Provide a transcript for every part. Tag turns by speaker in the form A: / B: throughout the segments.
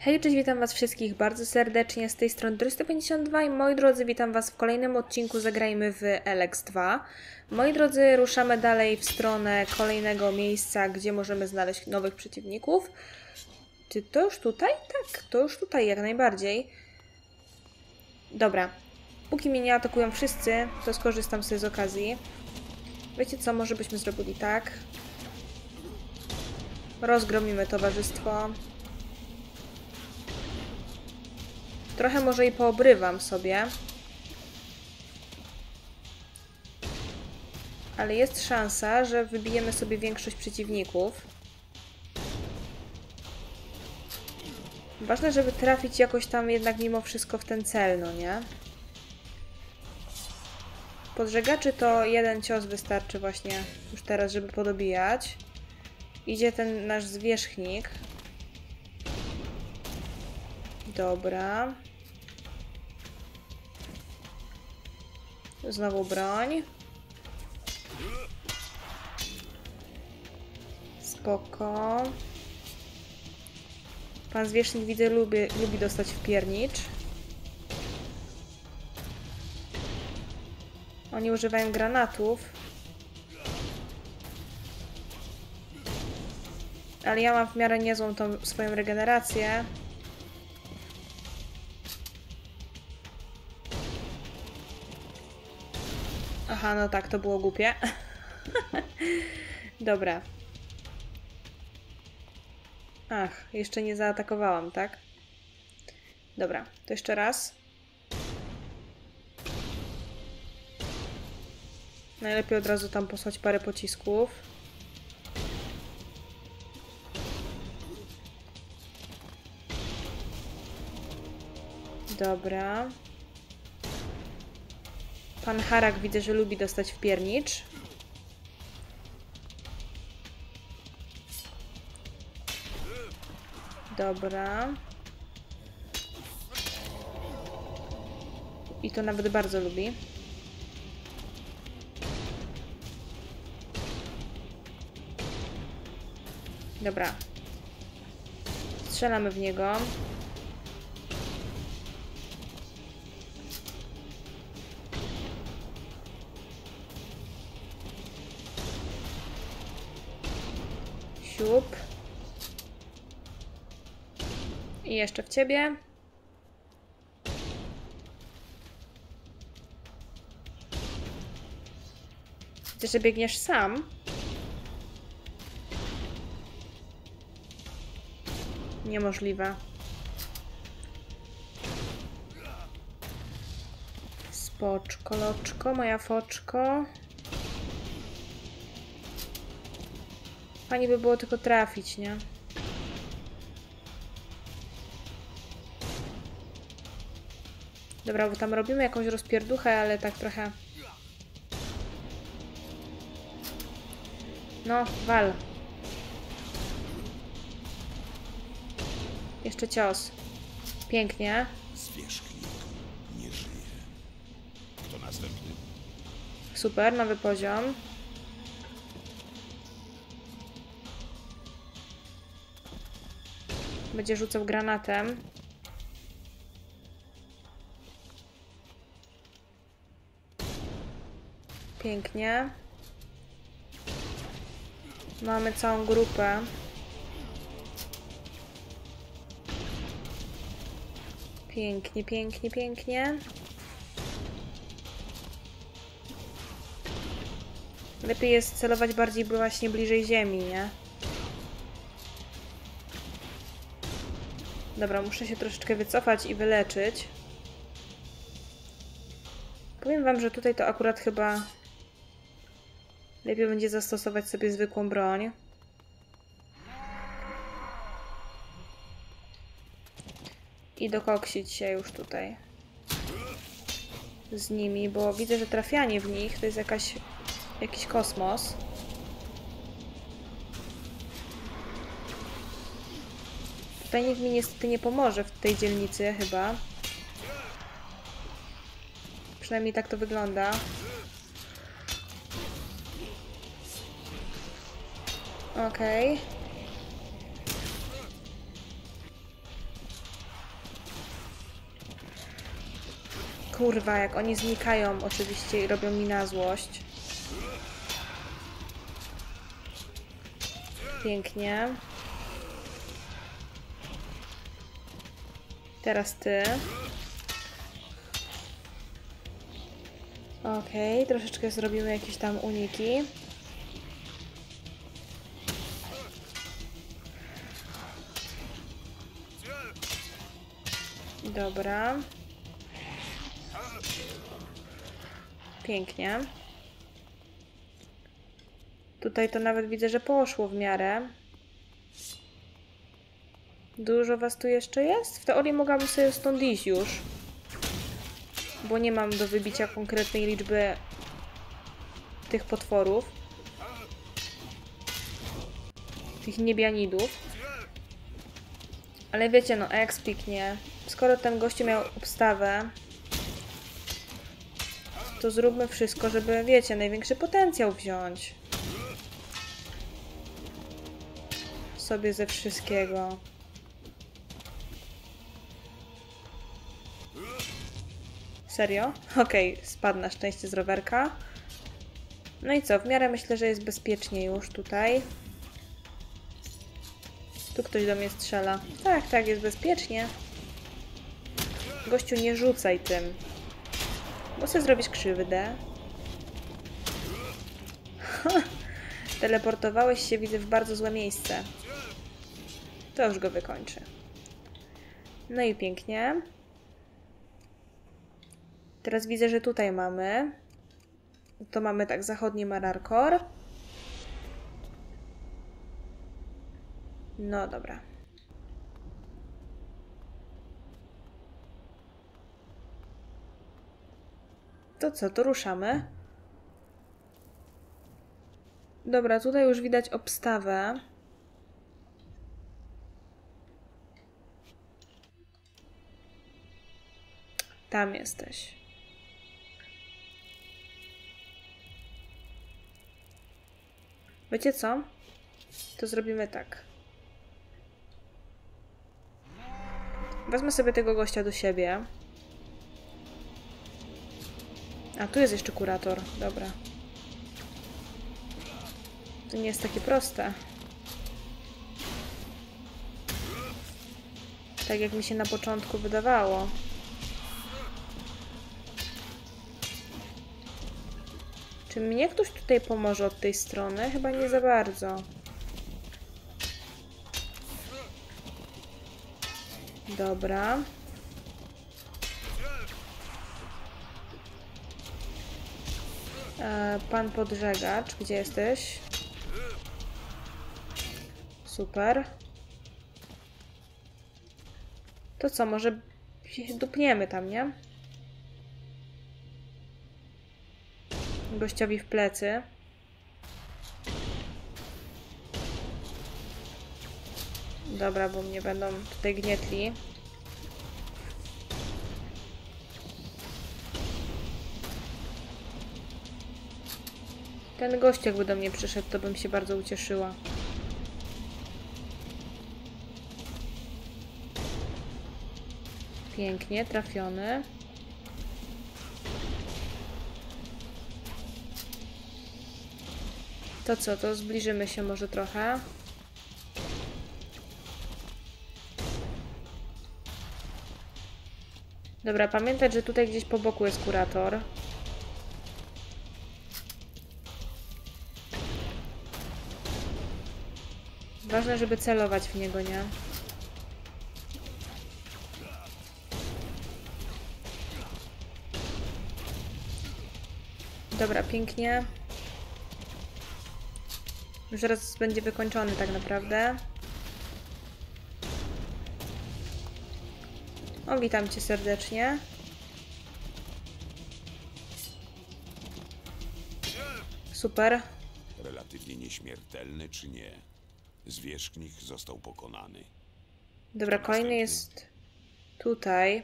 A: Hej, cześć, witam was wszystkich bardzo serdecznie z tej strony 352 i moi drodzy, witam was w kolejnym odcinku Zagrajmy w Alex 2. Moi drodzy, ruszamy dalej w stronę kolejnego miejsca, gdzie możemy znaleźć nowych przeciwników. Czy to już tutaj? Tak, to już tutaj, jak najbardziej. Dobra, póki mnie nie atakują wszyscy, to skorzystam sobie z okazji. Wiecie co, może byśmy zrobili tak. Rozgromimy towarzystwo. Trochę może i poobrywam sobie. Ale jest szansa, że wybijemy sobie większość przeciwników. Ważne, żeby trafić jakoś tam jednak mimo wszystko w ten cel, no nie? Podżegaczy to jeden cios wystarczy właśnie już teraz, żeby podobijać. Idzie ten nasz zwierzchnik. Dobra. Znowu broń. Spoko. Pan zwierzchnik widzę lubi, lubi dostać w piernicz. Oni używają granatów. Ale ja mam w miarę niezłą tą swoją regenerację. No tak, to było głupie. Dobra. Ach, jeszcze nie zaatakowałam, tak? Dobra, to jeszcze raz. Najlepiej od razu tam posłać parę pocisków. Dobra. Pan Harak widzę, że lubi dostać w piernicz. Dobra. I to nawet bardzo lubi. Dobra. Strzelamy w niego. Siup. I jeszcze w ciebie. Widzę, że biegniesz sam. Niemożliwe. Spoczko, loczko, moja foczko. Fajnie by było tylko trafić, nie? Dobra, bo tam robimy jakąś rozpierduchę, ale tak trochę... No, wal. Jeszcze cios. Pięknie.
B: Zwierzchnik nie żyje. Kto następny?
A: Super, nowy poziom. Będzie rzucał granatem. Pięknie. Mamy całą grupę. Pięknie, pięknie, pięknie. Lepiej jest celować bardziej właśnie bliżej ziemi, nie? Dobra, muszę się troszeczkę wycofać i wyleczyć. Powiem wam, że tutaj to akurat chyba lepiej będzie zastosować sobie zwykłą broń. I dokoksić się już tutaj z nimi, bo widzę, że trafianie w nich to jest jakaś, jakiś kosmos. Tajnik mi niestety nie pomoże w tej dzielnicy chyba. Przynajmniej tak to wygląda. Okej. Okay. Kurwa, jak oni znikają oczywiście i robią mi na złość. Pięknie. Teraz ty. Okej, troszeczkę zrobimy jakieś tam uniki. Dobra. Pięknie. Tutaj to nawet widzę, że poszło w miarę. Dużo was tu jeszcze jest? W teorii mogłabym sobie stąd iść już. Bo nie mam do wybicia konkretnej liczby tych potworów. Tych niebianidów. Ale wiecie, no, jak spiknie. Skoro ten gościu miał obstawę, to zróbmy wszystko, żeby, wiecie, największy potencjał wziąć. Sobie ze wszystkiego. Serio? Okej, spadł na szczęście z rowerka. No i co, w miarę myślę, że jest bezpiecznie już tutaj. Tu ktoś do mnie strzela. Tak, tak, jest bezpiecznie. Gościu, nie rzucaj tym. Bo sobie zrobisz krzywdę. Teleportowałeś się, widzę, w bardzo złe miejsce. To już go wykończy. No i pięknie. Teraz widzę, że tutaj mamy. To mamy tak zachodni Mararkor. No dobra. To co, to ruszamy. Dobra, tutaj już widać obstawę. Tam jesteś. Wiecie co? To zrobimy tak. Wezmę sobie tego gościa do siebie. A, tu jest jeszcze kurator. Dobra. To nie jest takie proste. Tak jak mi się na początku wydawało. Czy mnie ktoś tutaj pomoże od tej strony? Chyba nie za bardzo. Dobra. E, pan podżegacz, gdzie jesteś? Super. To co, może dupniemy tam, nie? Gościowi w plecy. Dobra, bo mnie będą tutaj gnietli. Ten gość jakby do mnie przyszedł, to bym się bardzo ucieszyła. Pięknie, trafiony. To co, to zbliżymy się może trochę. Dobra, pamiętać, że tutaj gdzieś po boku jest kurator. Ważne, żeby celować w niego, nie? Dobra, pięknie. Już zaraz będzie wykończony tak naprawdę. O, witam cię serdecznie. Super.
B: Relatywnie nieśmiertelny czy nie? Zwierzchnik został pokonany.
A: Dobra, kolejny jest tutaj.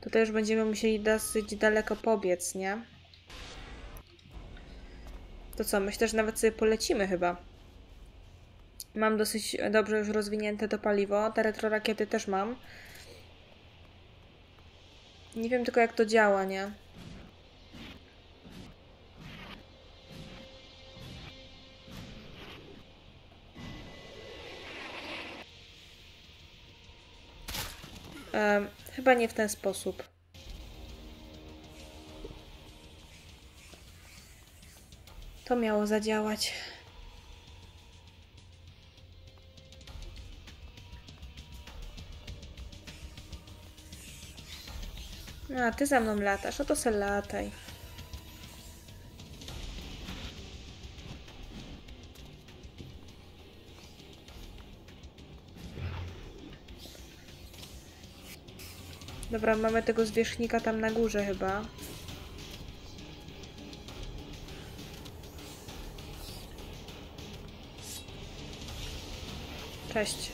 A: Tutaj już będziemy musieli dosyć daleko pobiec, nie? To co, myślę, że nawet sobie polecimy chyba. Mam dosyć dobrze już rozwinięte to paliwo. Te retrorakiety też mam. Nie wiem tylko jak to działa, nie? Em, chyba nie w ten sposób. To miało zadziałać. A, ty za mną latasz, no to se lataj. Dobra, mamy tego zwierzchnika tam na górze chyba. Cześć.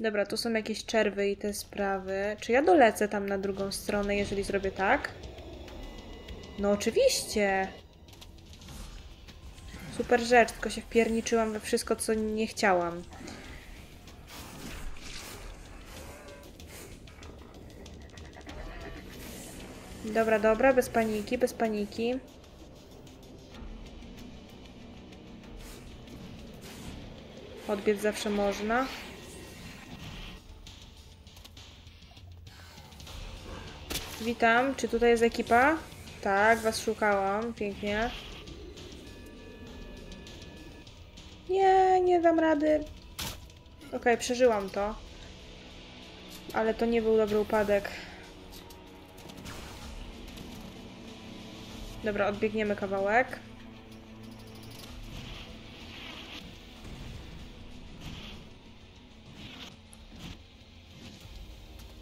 A: Dobra, tu są jakieś czerwy i te sprawy. Czy ja dolecę tam na drugą stronę, jeżeli zrobię tak? No oczywiście. Super rzecz, tylko się wpierniczyłam we wszystko, co nie chciałam. Dobra, dobra, bez paniki, bez paniki. Odbiec zawsze można. Witam, czy tutaj jest ekipa? Tak, was szukałam, pięknie. Nie, nie dam rady. Okej, przeżyłam to. Ale to nie był dobry upadek. Dobra, odbiegniemy kawałek.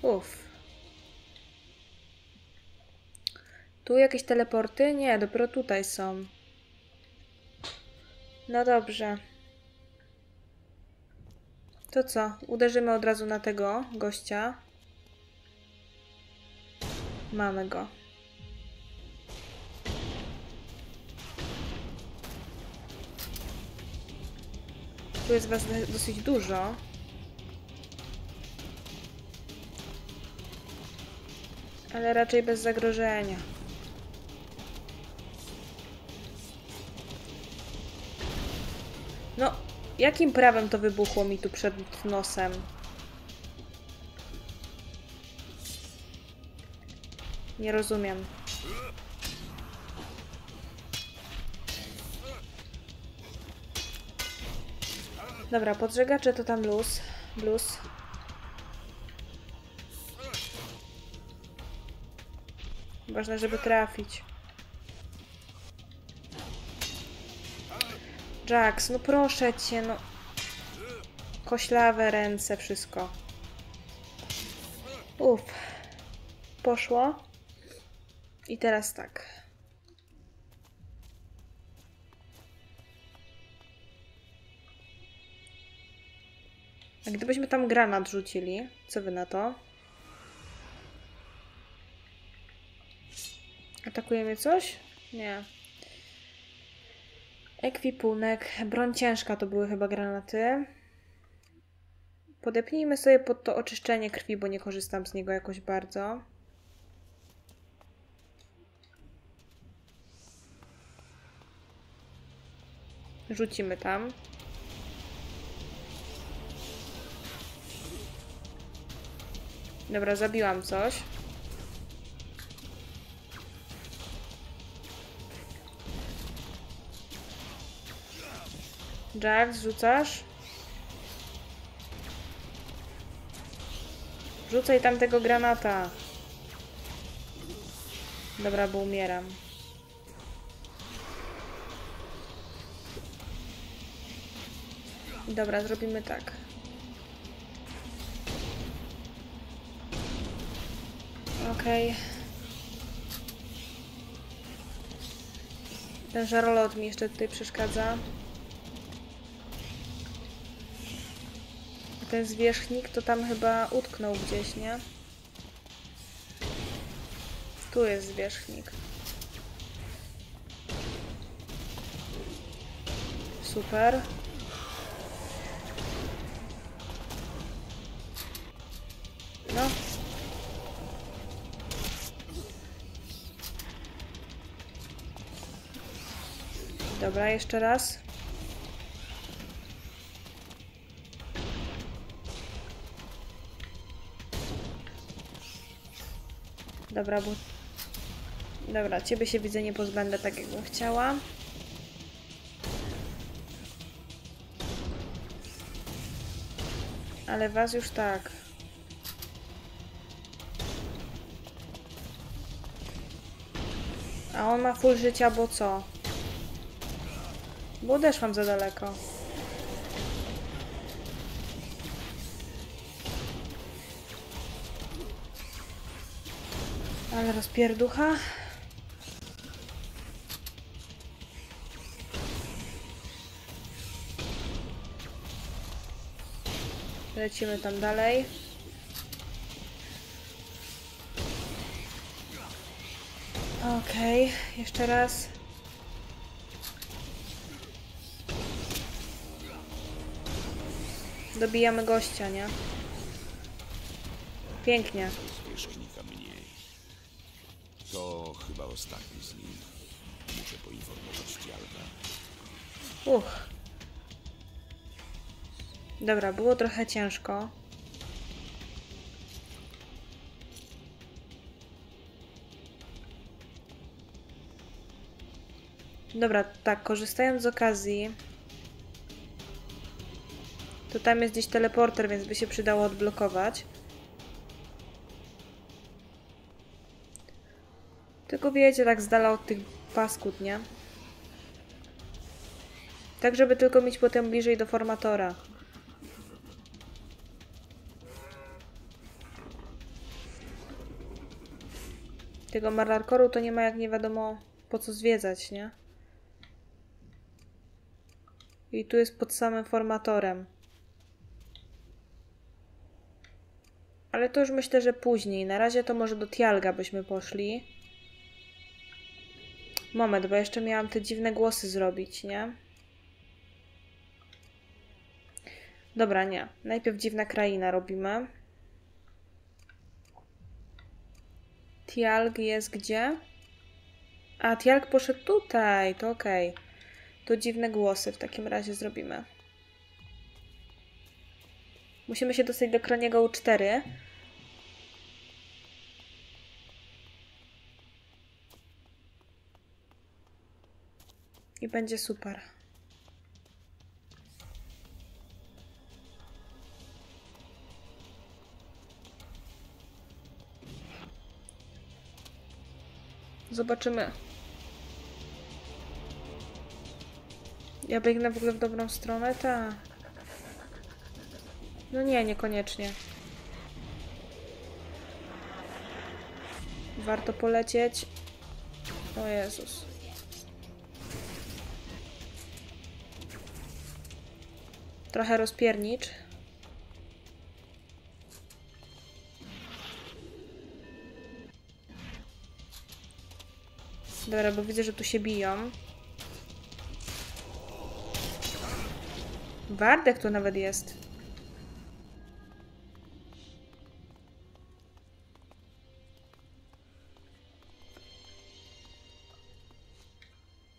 A: Uff. Tu jakieś teleporty? Nie, dopiero tutaj są. No dobrze. To co? Uderzymy od razu na tego gościa. Mamy go. Tu jest was dosyć dużo. Ale raczej bez zagrożenia. No, jakim prawem to wybuchło mi tu przed nosem? Nie rozumiem. Dobra, podżegacze to tam luz. Blues. Ważne, żeby trafić. Jax, no proszę cię, no. Koślawe ręce, wszystko. Uff. Poszło. I teraz tak. A gdybyśmy tam granat rzucili, co wy na to? Atakujemy coś? Nie. Ekwipunek. Broń ciężka to były chyba granaty. Podepnijmy sobie pod to oczyszczenie krwi, bo nie korzystam z niego jakoś bardzo. Rzucimy tam. Dobra, zabiłam coś. Jack, rzucasz? Rzucaj tam tego granata. Dobra, bo umieram. Dobra, zrobimy tak. Okej. Ten żarolot mi jeszcze tutaj przeszkadza. Ten zwierzchnik to tam chyba utknął gdzieś, nie? Tu jest zwierzchnik. Super. No. Dobra, jeszcze raz. Dobra, bo... Dobra, ciebie się widzę nie pozbędę tak jakbym chciała. Ale was już tak. A on ma full życia, bo co? Bo odeszłam za daleko. Ale rozpierducha. Lecimy tam dalej. Okej, jeszcze raz. Dobijamy gościa, nie? Pięknie.
B: Zwierzchnika mniej. To chyba ostatni z nich. Muszę poinformować Tialga.
A: Uch. Dobra, było trochę ciężko. Dobra, tak, korzystając z okazji. Tam jest gdzieś teleporter, więc by się przydało odblokować. Tylko wiecie, tak z dala od tych paskud, nie? Tak, żeby tylko mieć potem bliżej do formatora. Tego Marlarkoru to nie ma jak nie wiadomo po co zwiedzać, nie? I tu jest pod samym formatorem. Ale to już myślę, że później. Na razie to może do Tialga byśmy poszli. Moment, bo jeszcze miałam te dziwne głosy zrobić, nie? Dobra, nie. Najpierw dziwna kraina robimy. Tialg jest gdzie? A, Tialg poszedł tutaj, to okej. To dziwne głosy w takim razie zrobimy. Musimy się dostać do Kroniego U4. Będzie super. Zobaczymy. Ja biegnę w ogóle w dobrą stronę? Tak. No nie, niekoniecznie. Warto polecieć. O Jezus. Trochę rozpiernicz. Dobra, bo widzę, że tu się biją. Wardek tu nawet jest.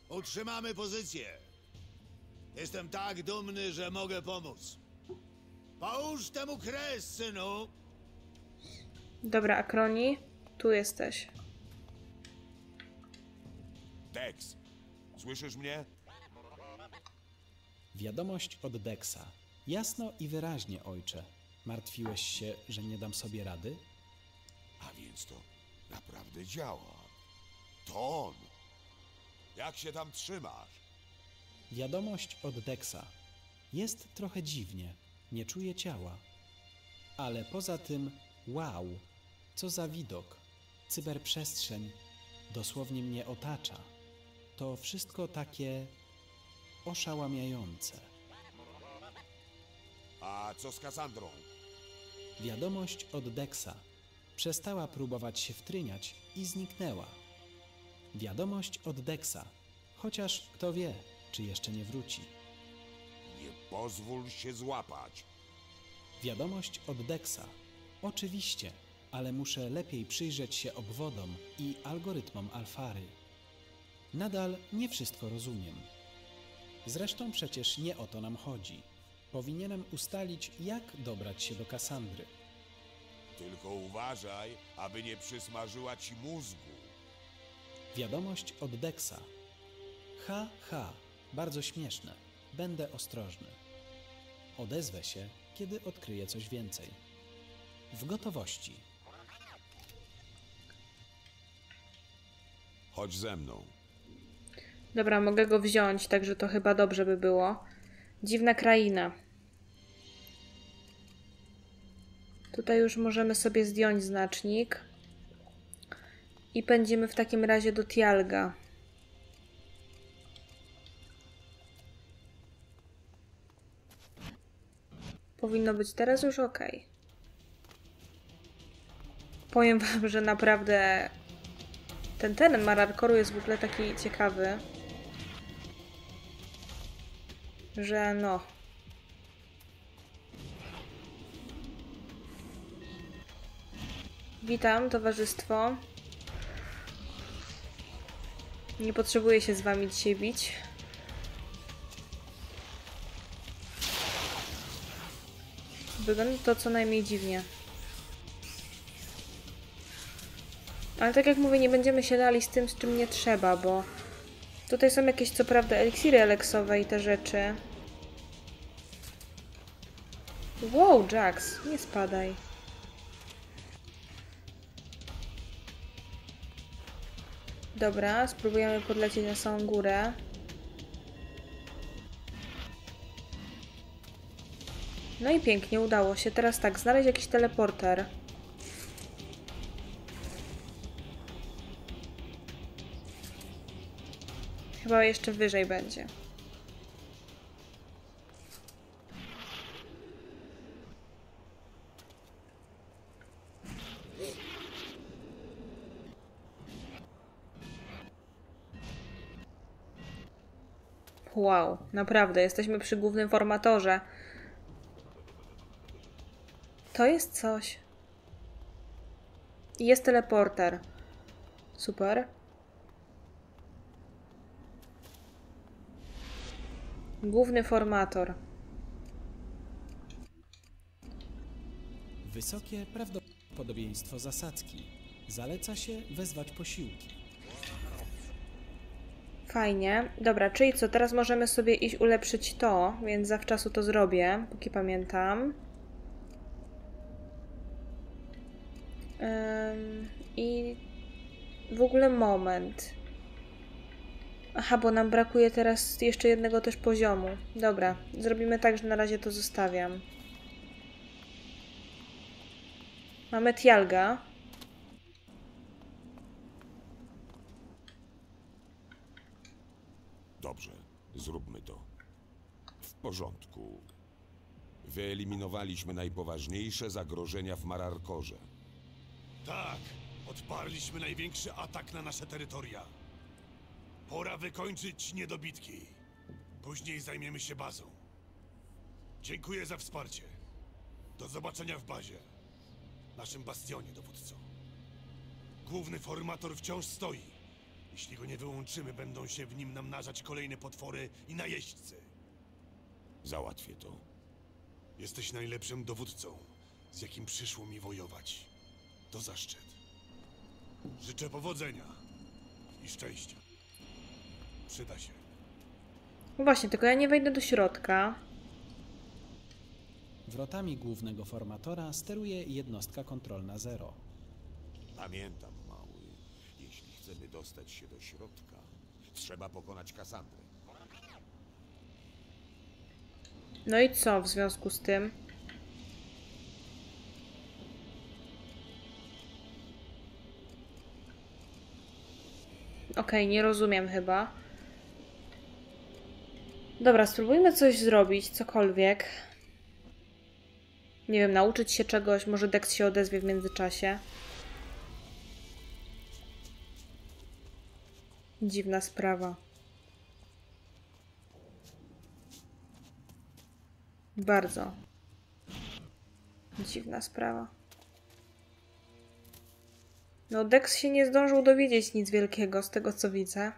C: Utrzymamy pozycję. Jestem tak dumny, że mogę pomóc. Połóż temu kres, synu.
A: Dobra, Akroni, tu jesteś.
B: Dex, słyszysz mnie?
D: Wiadomość od Dexa. Jasno i wyraźnie, ojcze. Martwiłeś się, że nie dam sobie rady?
B: A więc to naprawdę działa. To on. Jak się tam trzymasz?
D: Wiadomość od Dexa. Jest trochę dziwnie, nie czuję ciała. Ale poza tym, wow, co za widok. Cyberprzestrzeń dosłownie mnie otacza. To wszystko takie oszałamiające.
B: A co z Kassandrą?
D: Wiadomość od Dexa. Przestała próbować się wtryniać i zniknęła. Wiadomość od Dexa. Chociaż kto wie, czy jeszcze nie wróci.
B: Pozwól się złapać.
D: Wiadomość od Dexa. Oczywiście, ale muszę lepiej przyjrzeć się obwodom i algorytmom Alfary. Nadal nie wszystko rozumiem. Zresztą przecież nie o to nam chodzi. Powinienem ustalić, jak dobrać się do Kasandry.
B: Tylko uważaj, aby nie przysmażyła ci mózgu.
D: Wiadomość od Dexa. Ha, ha, bardzo śmieszne. Będę ostrożny. Odezwę się, kiedy odkryję coś więcej. W gotowości.
B: Chodź ze mną.
A: Dobra, mogę go wziąć, także to chyba dobrze by było. Dziwna kraina. Tutaj już możemy sobie zdjąć znacznik. I pędzimy w takim razie do Tialga. Powinno być teraz już ok. Powiem wam, że naprawdę ten teren Mararkoru jest w ogóle taki ciekawy, że no. Witam, towarzystwo. Nie potrzebuję się z wami dzisiaj bić. Wygląda to co najmniej dziwnie. Ale tak jak mówię, nie będziemy się dali z tym, z czym nie trzeba, bo tutaj są jakieś co prawda eliksiry eleksowe i te rzeczy. Wow, Jax, nie spadaj. Dobra, spróbujemy podlecieć na samą górę. No i pięknie, udało się. Teraz tak, znaleźć jakiś teleporter. Chyba jeszcze wyżej będzie. Wow, naprawdę, jesteśmy przy głównym formatorze. To jest coś. Jest teleporter. Super. Główny formator.
D: Wysokie prawdopodobieństwo zasadzki. Zaleca się wezwać posiłki.
A: Fajnie. Dobra, czyli co? Teraz możemy sobie iść ulepszyć to, więc zawczasu to zrobię, póki pamiętam. I w ogóle moment. Aha, bo nam brakuje teraz jeszcze jednego też poziomu. Dobra, zrobimy tak, że na razie to zostawiam. Mamy Tialga.
B: Dobrze, zróbmy to. W porządku. Wyeliminowaliśmy najpoważniejsze zagrożenia w Mararkorze.
C: Tak, odparliśmy największy atak na nasze terytoria. Pora wykończyć niedobitki. Później zajmiemy się bazą. Dziękuję za wsparcie. Do zobaczenia w bazie. Naszym bastionie, dowódco. Główny formator wciąż stoi. Jeśli go nie wyłączymy, będą się w nim namnażać kolejne potwory i najeźdźcy.
B: Załatwię to.
C: Jesteś najlepszym dowódcą, z jakim przyszło mi wojować. To zaszczyt. Życzę powodzenia i szczęścia. Przyda się.
A: Właśnie, tylko ja nie wejdę do środka.
D: Wrotami głównego formatora steruje jednostka kontrolna Zero.
B: Pamiętam, mały. Jeśli chcemy dostać się do środka, trzeba pokonać Kasandrę.
A: No i co w związku z tym? Okej, nie rozumiem chyba. Dobra, spróbujmy coś zrobić, cokolwiek. Nie wiem, nauczyć się czegoś, może Dex się odezwie w międzyczasie. Dziwna sprawa. Bardzo. Dziwna sprawa. No, Dex się nie zdążył dowiedzieć nic wielkiego z tego, co widzę.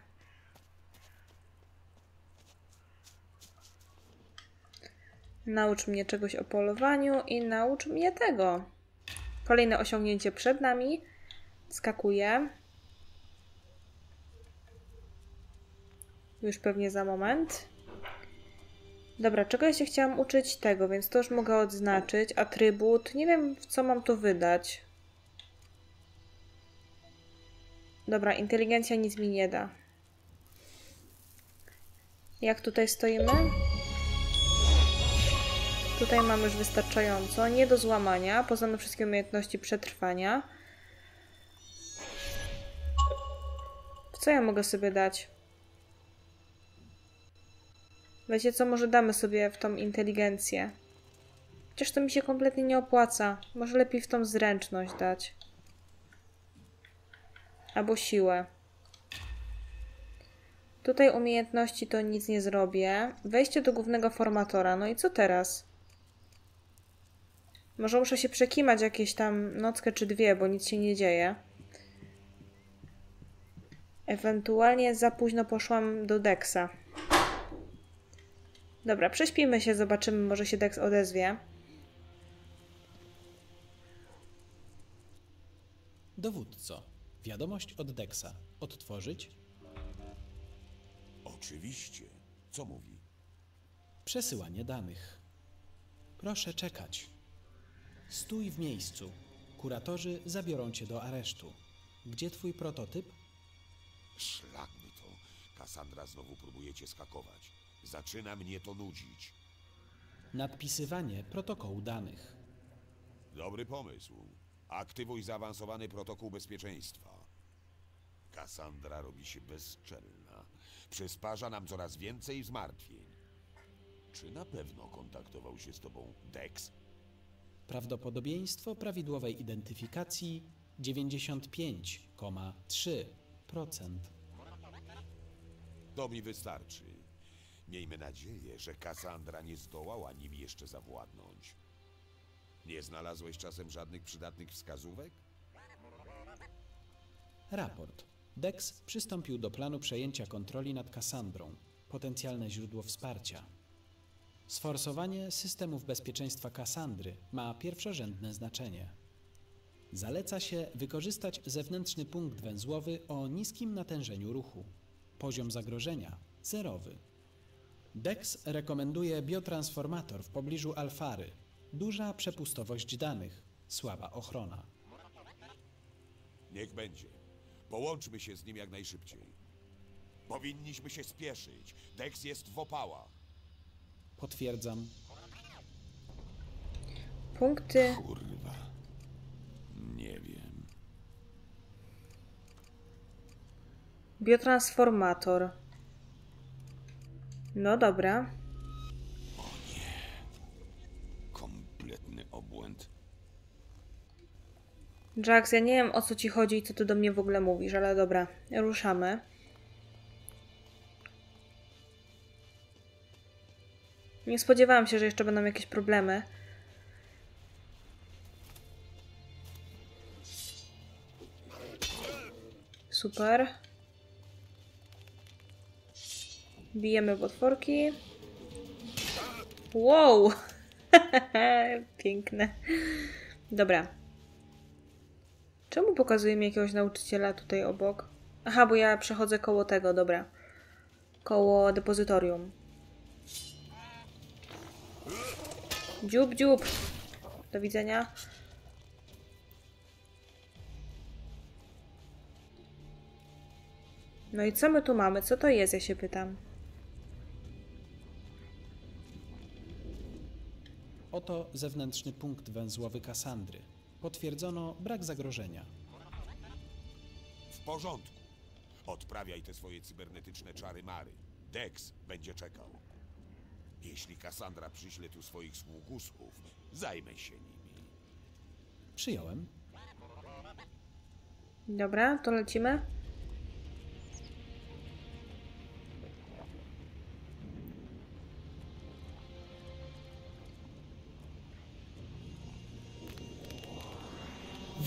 A: Naucz mnie czegoś o polowaniu i naucz mnie tego. Kolejne osiągnięcie przed nami. Skakuję. Już pewnie za moment. Dobra, czego ja się chciałam uczyć? Tego, więc to już mogę odznaczyć. Atrybut. Nie wiem, w co mam tu wydać. Dobra, inteligencja nic mi nie da. Jak tutaj stoimy? Tutaj mamy już wystarczająco. Nie do złamania. Poznamy wszystkie umiejętności przetrwania. W co ja mogę sobie dać? Wiecie co, może damy sobie w tą inteligencję. Chociaż to mi się kompletnie nie opłaca. Może lepiej w tą zręczność dać. Albo siłę. Tutaj umiejętności to nic nie zrobię. Wejście do głównego formatora. No i co teraz? Może muszę się przekimać jakieś tam nockę czy dwie, bo nic się nie dzieje. Ewentualnie za późno poszłam do Dexa. Dobra, prześpimy się, zobaczymy, może się Dex odezwie.
D: Dowódco, wiadomość od Dexa. Odtworzyć?
B: Oczywiście. Co mówi?
D: Przesyłanie danych. Proszę czekać. Stój w miejscu. Kuratorzy zabiorą cię do aresztu. Gdzie twój prototyp?
B: Szlak mi to. Kassandra znowu próbuje cię skakować. Zaczyna mnie to nudzić.
D: Nadpisywanie protokołu danych.
B: Dobry pomysł. Aktywuj zaawansowany protokół bezpieczeństwa. Kassandra robi się bezczelna. Przysparza nam coraz więcej zmartwień. Czy na pewno kontaktował się z tobą Dex?
D: Prawdopodobieństwo prawidłowej identyfikacji 95,3%.
B: To mi wystarczy. Miejmy nadzieję, że Kassandra nie zdołała nim jeszcze zawładnąć. Nie znalazłeś czasem żadnych przydatnych wskazówek?
D: Raport. Dex przystąpił do planu przejęcia kontroli nad Kassandrą. Potencjalne źródło wsparcia. Sforsowanie systemów bezpieczeństwa Kassandry ma pierwszorzędne znaczenie. Zaleca się wykorzystać zewnętrzny punkt węzłowy o niskim natężeniu ruchu. Poziom zagrożenia zerowy. Dex rekomenduje biotransformator w pobliżu Alfary. Duża przepustowość danych, słaba ochrona.
B: Niech będzie. Połączmy się z nim jak najszybciej. Powinniśmy się spieszyć. Dex jest w opałach.
D: Potwierdzam.
A: Punkty.
B: Kurwa. Nie wiem.
A: Biotransformator. No dobra.
B: Kompletny obłęd.
A: Jax, ja nie wiem o co ci chodzi i co ty do mnie w ogóle mówisz, ale dobra, ruszamy. Nie spodziewałam się, że jeszcze będą jakieś problemy. Super. Bijemy potworki. Wow! Piękne. Dobra. Czemu pokazuje mi jakiegoś nauczyciela tutaj obok? Aha, bo ja przechodzę koło tego, dobra. Koło depozytorium. Dziób, dziób. Do widzenia. No i co my tu mamy? Co to jest, ja się pytam.
D: Oto zewnętrzny punkt węzłowy Kassandry. Potwierdzono brak zagrożenia.
B: W porządku. Odprawiaj te swoje cybernetyczne czary mary. Dex będzie czekał. Jeśli Kassandra przyśle tu swoich sługusów, zajmę się nimi.
D: Przyjąłem.
A: Dobra, to lecimy.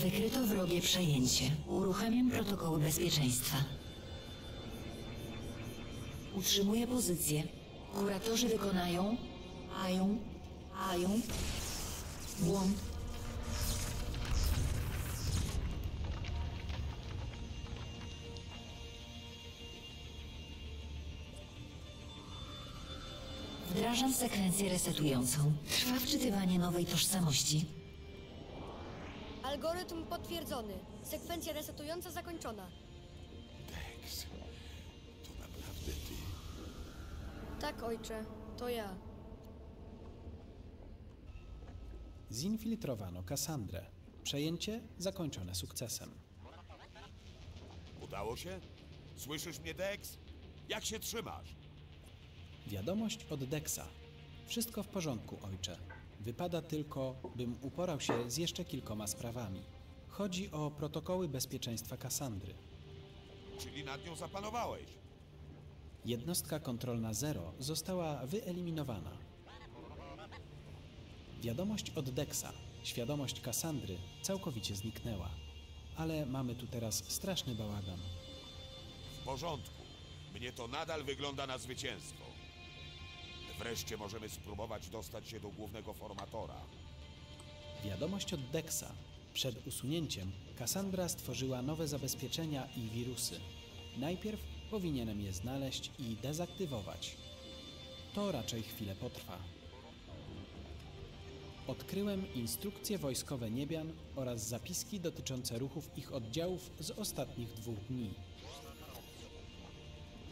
E: Wykryto wrogie przejęcie. Uruchamiam protokoły bezpieczeństwa. Utrzymuję pozycję. Kuratorzy wykonają... Ają... Ają... Błąd. Wdrażam sekwencję resetującą. Trwa wczytywanie nowej tożsamości.
F: Algorytm potwierdzony. Sekwencja resetująca zakończona.
B: Dex, to naprawdę ty.
F: Tak, ojcze, to ja.
D: Zinfiltrowano Kassandrę. Przejęcie zakończone sukcesem.
B: Udało się? Słyszysz mnie, Dex? Jak się trzymasz?
D: Wiadomość od Dexa. Wszystko w porządku, ojcze. Wypada tylko, bym uporał się z jeszcze kilkoma sprawami. Chodzi o protokoły bezpieczeństwa Kassandry.
B: Czyli nad nią zapanowałeś.
D: Jednostka kontrolna Zero została wyeliminowana. Wiadomość od Dexa. Świadomość Kassandry całkowicie zniknęła. Ale mamy tu teraz straszny bałagan.
B: W porządku. Mnie to nadal wygląda na zwycięstwo. Wreszcie możemy spróbować dostać się do głównego formatora.
D: Wiadomość od Dexa. Przed usunięciem Cassandra stworzyła nowe zabezpieczenia i wirusy. Najpierw powinienem je znaleźć i dezaktywować. To raczej chwilę potrwa. Odkryłem instrukcje wojskowe Niebian oraz zapiski dotyczące ruchów ich oddziałów z ostatnich dwóch dni.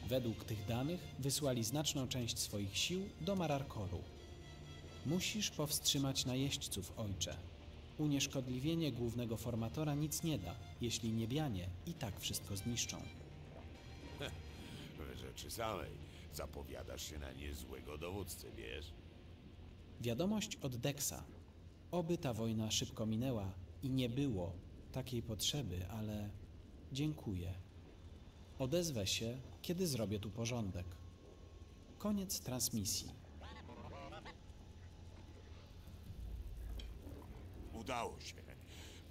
D: Według tych danych wysłali znaczną część swoich sił do Mararkoru. Musisz powstrzymać najeźdźców, ojcze. Unieszkodliwienie głównego formatora nic nie da, jeśli niebianie i tak wszystko zniszczą.
B: W rzeczy samej zapowiadasz się na niezłego dowódcę, wiesz?
D: Wiadomość od Dexa. Oby ta wojna szybko minęła i nie było takiej potrzeby, ale dziękuję. Odezwę się, kiedy zrobię tu porządek. Koniec transmisji.
B: Udało się.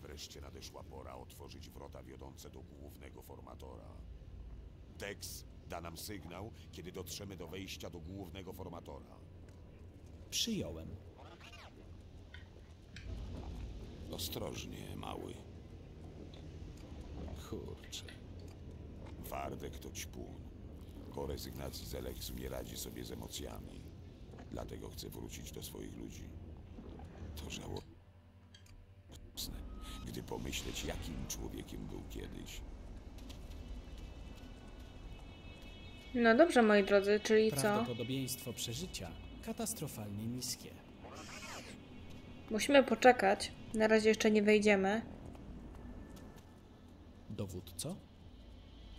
B: Wreszcie nadeszła pora otworzyć wrota wiodące do głównego formatora. Dex da nam sygnał, kiedy dotrzemy do wejścia do głównego formatora.
D: Przyjąłem.
B: Ostrożnie, mały. Kurczę. Wardek to ćpun. Po rezygnacji z Eleksu nie radzi sobie z emocjami. Dlatego chce wrócić do swoich ludzi. To żałosne, gdy pomyśleć, jakim człowiekiem był kiedyś.
A: No dobrze, moi drodzy, czyli co?
D: Prawdopodobieństwo przeżycia katastrofalnie niskie.
A: Musimy poczekać. Na razie jeszcze nie wejdziemy.
D: Dowódco?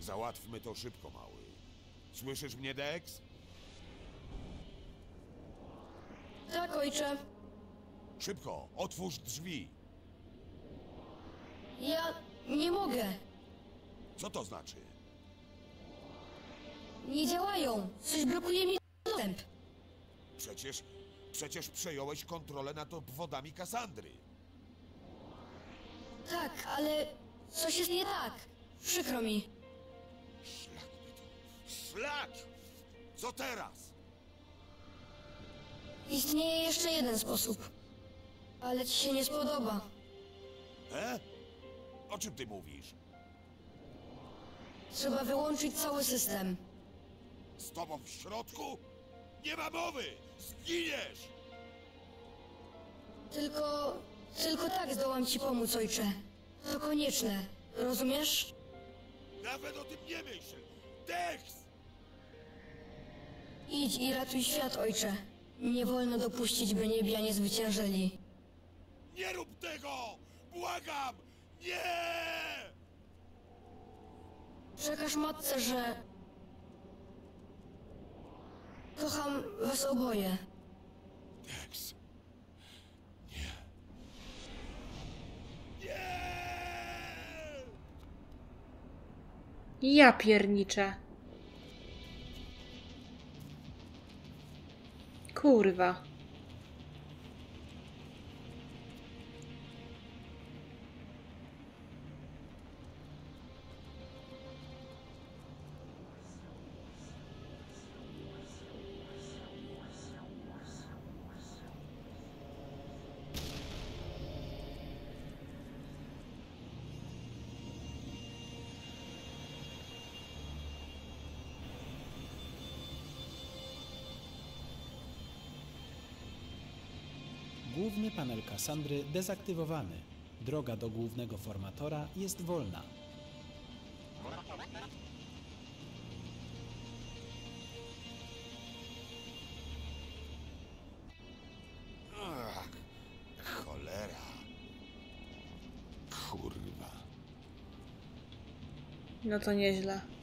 B: Załatwmy to szybko, mały. Słyszysz mnie, Dex?
F: Tak, ojcze.
B: Szybko, otwórz drzwi.
F: Ja nie mogę.
B: Co to znaczy?
F: Nie działają. Coś blokuje mi dostęp.
B: Przecież, przecież przejąłeś kontrolę nad obwodami Kasandry.
F: Tak, ale coś jest nie tak. Przykro mi.
B: Szlak! Co teraz?
F: Istnieje jeszcze jeden sposób. Ale ci się nie spodoba.
B: E? O czym ty mówisz?
F: Trzeba wyłączyć cały system.
B: Z tobą w środku? Nie ma mowy! Zginiesz!
F: Tylko... Tylko tak zdołam ci pomóc, ojcze. To konieczne. Rozumiesz?
B: Nawet o tym nie myśl! Dex!
F: Idź i ratuj świat, ojcze. Nie wolno dopuścić, by niebianie zwyciężyli.
B: Nie rób tego! Błagam! Nie!
F: Przekaż matce, że... Kocham was oboje.
B: Dex. Nie. Nie!
A: Ja pierniczę. Kurwa.
D: Panel Kassandry dezaktywowany. Droga do głównego formatora jest wolna.
B: Ach, cholera. Kurwa.
A: No to nieźle.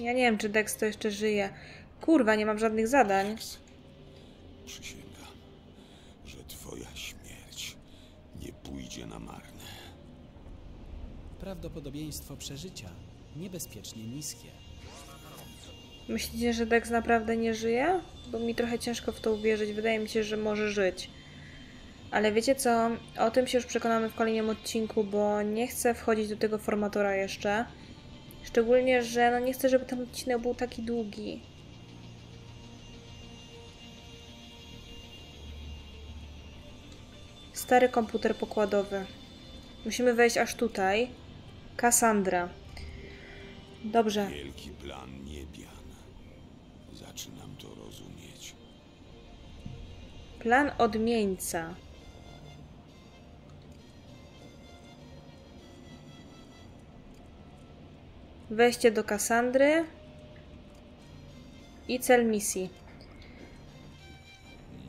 A: Ja nie wiem, czy Dex to jeszcze żyje. Kurwa, nie mam żadnych zadań.
B: Przysięgam, że twoja śmierć nie pójdzie na marne.
D: Prawdopodobieństwo przeżycia niebezpiecznie niskie.
A: Myślicie, że Dex naprawdę nie żyje? Bo mi trochę ciężko w to uwierzyć. Wydaje mi się, że może żyć. Ale wiecie co? O tym się już przekonamy w kolejnym odcinku, bo nie chcę wchodzić do tego formatora jeszcze. Szczególnie, że no nie chcę, żeby ten odcinek był taki długi. Stary komputer pokładowy. Musimy wejść aż tutaj. Cassandra. Dobrze.
B: Wielki plan niebian. Zaczynam to rozumieć.
A: Plan odmieńca. Wejście do Kassandry i cel misji.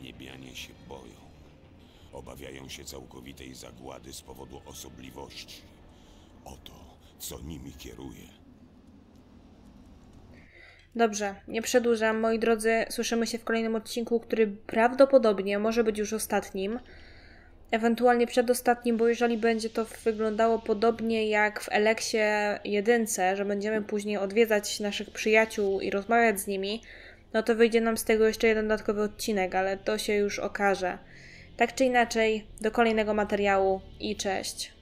B: Niebianie się boją. Obawiają się całkowitej zagłady z powodu osobliwości. Oto, co nimi kieruje.
A: Dobrze, nie przedłużam. Moi drodzy, słyszymy się w kolejnym odcinku, który prawdopodobnie może być już ostatnim. Ewentualnie przedostatnim, bo jeżeli będzie to wyglądało podobnie jak w Eleksie 1, że będziemy później odwiedzać naszych przyjaciół i rozmawiać z nimi, no to wyjdzie nam z tego jeszcze jeden dodatkowy odcinek, ale to się już okaże. Tak czy inaczej, do kolejnego materiału i cześć.